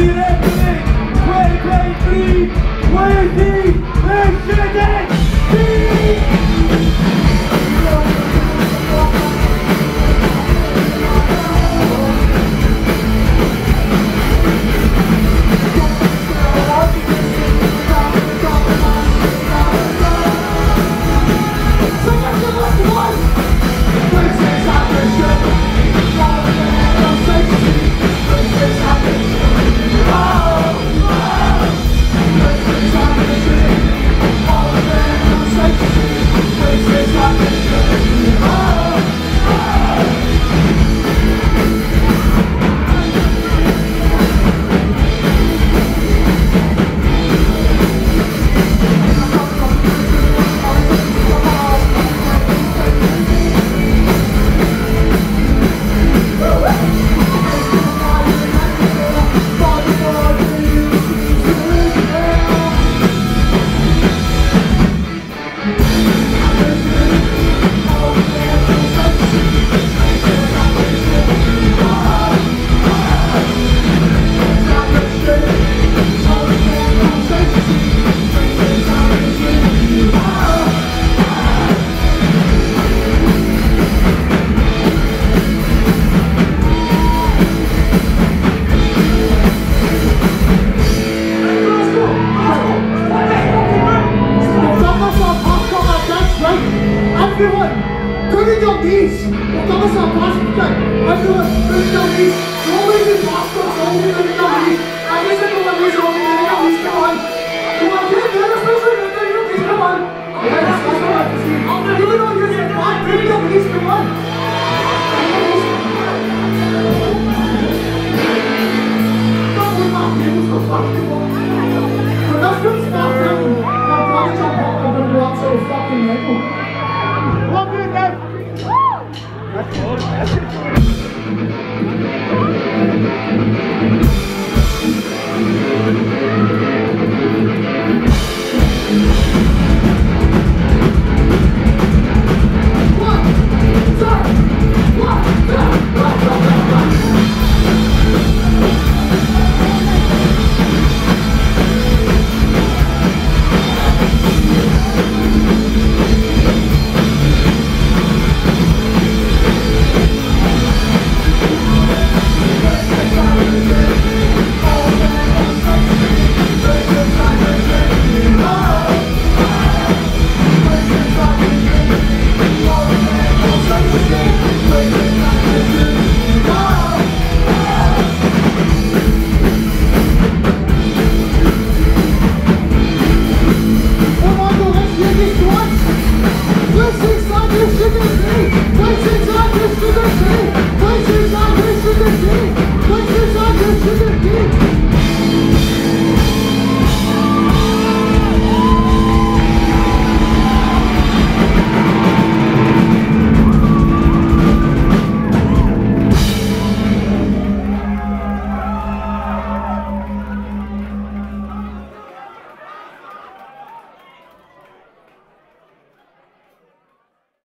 Direktnik, Great Great Dream, Where is he? Where should it? everyone, look at your knees. Eu come as our past time. Everyone, look at your knees. Nobody is past us. Nobody is your knees. Every single one is over there. Now he's come on. You are here. There is no such thing. You please come on. Let us come on. After you know you said, God, bring your knees. Come on. Come on, come on. Come on, come on.